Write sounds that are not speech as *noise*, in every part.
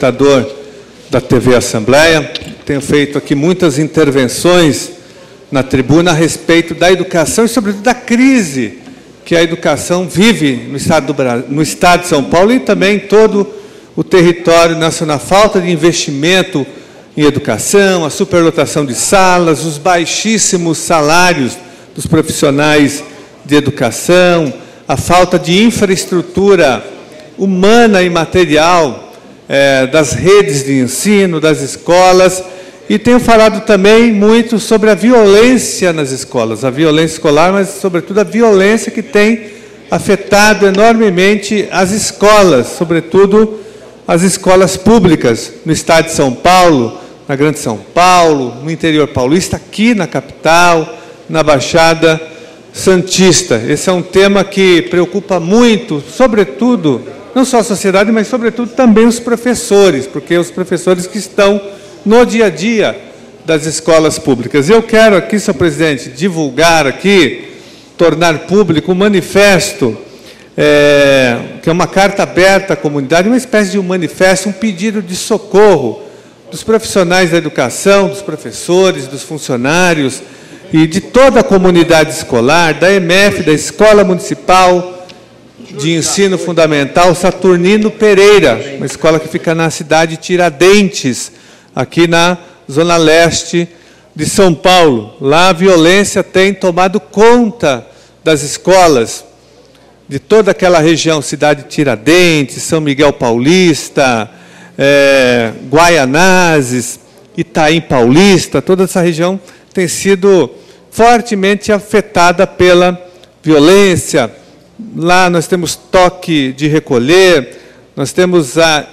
apresentador da TV Assembleia. Tenho feito aqui muitas intervenções na tribuna a respeito da educação e, sobretudo, da crise que a educação vive no estado, do, no estado de São Paulo e também em todo o território nacional. Falta de investimento em educação, a superlotação de salas, os baixíssimos salários dos profissionais de educação, a falta de infraestrutura humana e material é, das redes de ensino, das escolas, e tenho falado também muito sobre a violência nas escolas, a violência escolar, mas sobretudo a violência que tem afetado enormemente as escolas, sobretudo as escolas públicas no estado de São Paulo, na Grande São Paulo, no interior paulista, aqui na capital, na Baixada Santista. Esse é um tema que preocupa muito, sobretudo não só a sociedade, mas sobretudo também os professores, porque os professores que estão no dia a dia das escolas públicas. Eu quero aqui, senhor presidente, divulgar aqui, tornar público um manifesto, é, que é uma carta aberta à comunidade, uma espécie de um manifesto, um pedido de socorro dos profissionais da educação, dos professores, dos funcionários e de toda a comunidade escolar, da EMF, da Escola Municipal de ensino fundamental Saturnino Pereira, uma escola que fica na cidade de Tiradentes, aqui na zona leste de São Paulo. Lá a violência tem tomado conta das escolas de toda aquela região, cidade de Tiradentes, São Miguel Paulista, é, Guaianazes, Itaim Paulista, toda essa região tem sido fortemente afetada pela violência, Lá nós temos toque de recolher, nós temos a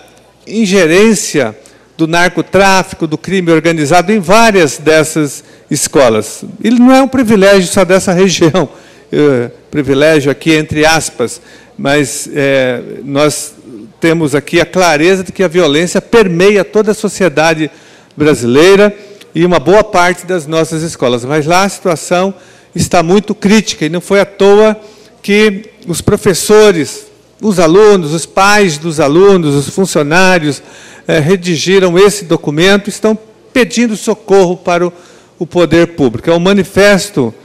ingerência do narcotráfico, do crime organizado em várias dessas escolas. Ele não é um privilégio só dessa *laughs* região, é, privilégio aqui entre aspas, mas é, nós temos aqui a clareza de que a violência permeia toda a sociedade brasileira e uma boa parte das nossas escolas. Mas lá a situação está muito crítica e não foi à toa que os professores, os alunos, os pais dos alunos, os funcionários eh, redigiram esse documento, estão pedindo socorro para o, o poder público. É um manifesto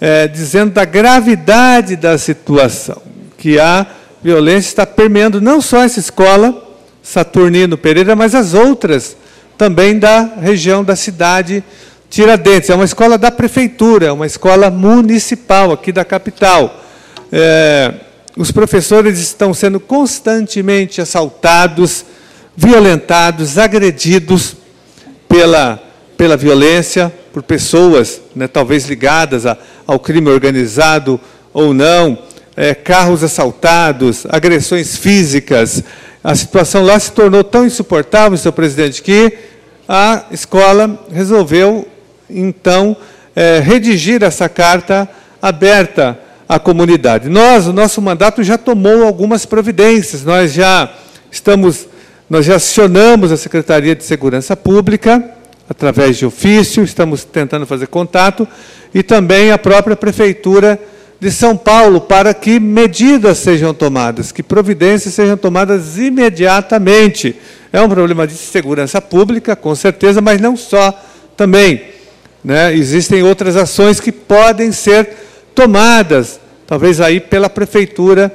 eh, dizendo da gravidade da situação, que a violência está permeando não só essa escola, Saturnino Pereira, mas as outras também da região da cidade Tiradentes. É uma escola da prefeitura, é uma escola municipal aqui da capital. É, os professores estão sendo constantemente assaltados, violentados, agredidos pela, pela violência, por pessoas, né, talvez ligadas a, ao crime organizado ou não, é, carros assaltados, agressões físicas. A situação lá se tornou tão insuportável, senhor presidente, que a escola resolveu, então, é, redigir essa carta aberta a comunidade. Nós, o nosso mandato já tomou algumas providências. Nós já estamos, nós já acionamos a Secretaria de Segurança Pública através de ofício, estamos tentando fazer contato e também a própria prefeitura de São Paulo para que medidas sejam tomadas, que providências sejam tomadas imediatamente. É um problema de segurança pública, com certeza, mas não só também. Né? Existem outras ações que podem ser tomadas talvez aí pela Prefeitura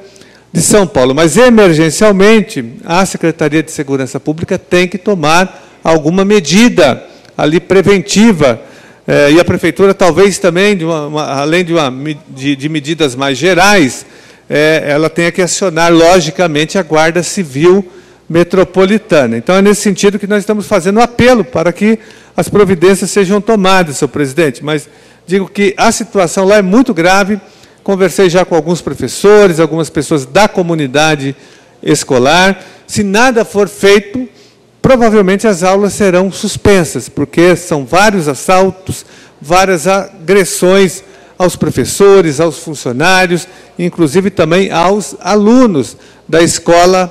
de São Paulo. Mas, emergencialmente, a Secretaria de Segurança Pública tem que tomar alguma medida ali preventiva. Eh, e a Prefeitura, talvez também, de uma, uma, além de, uma, de, de, medidas mais gerais, eh, ela tenha que acionar, logicamente, a Guarda Civil Metropolitana. Então, é nesse sentido que nós estamos fazendo um apelo para que as providências sejam tomadas, senhor presidente. Mas digo que a situação lá é muito grave Conversei já com alguns professores, algumas pessoas da comunidade escolar. Se nada for feito, provavelmente as aulas serão suspensas, porque são vários assaltos, várias agressões aos professores, aos funcionários, inclusive também aos alunos da Escola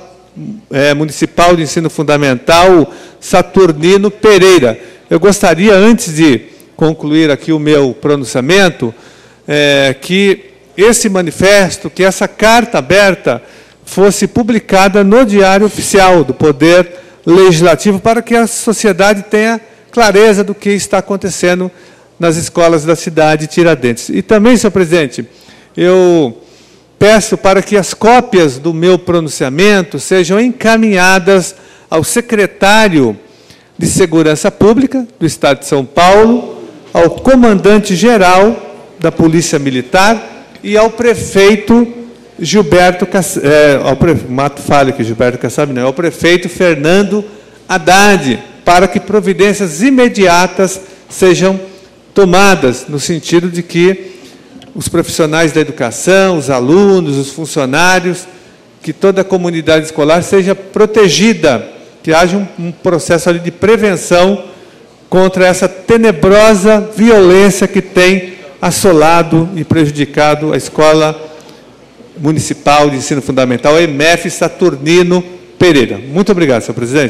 é, Municipal de Ensino Fundamental Saturnino Pereira. Eu gostaria, antes de concluir aqui o meu pronunciamento, é, que esse manifesto, que essa carta aberta fosse publicada no Diário Oficial do Poder legislativo para que a sociedade tenha clareza do que está acontecendo nas escolas da cidade de Tiradentes. E também, senhor presidente, eu peço para que as cópias do meu pronunciamento sejam encaminhadas ao secretário de Segurança Pública do Estado de São Paulo, ao comandante-geral da Polícia Militar e ao prefeito Gilberto, é, ao Mato Falha que Gilberto Kassab não, ao prefeito Fernando Haddad, para que providências imediatas sejam tomadas, no sentido de que os profissionais da educação, os alunos, os funcionários, que toda a comunidade escolar seja protegida, que haja um, um processo de prevenção contra essa tenebrosa violência que tem assolado e prejudicado a Escola Municipal de Ensino Fundamental, EMF Saturnino Pereira. Muito obrigado, senhor presidente.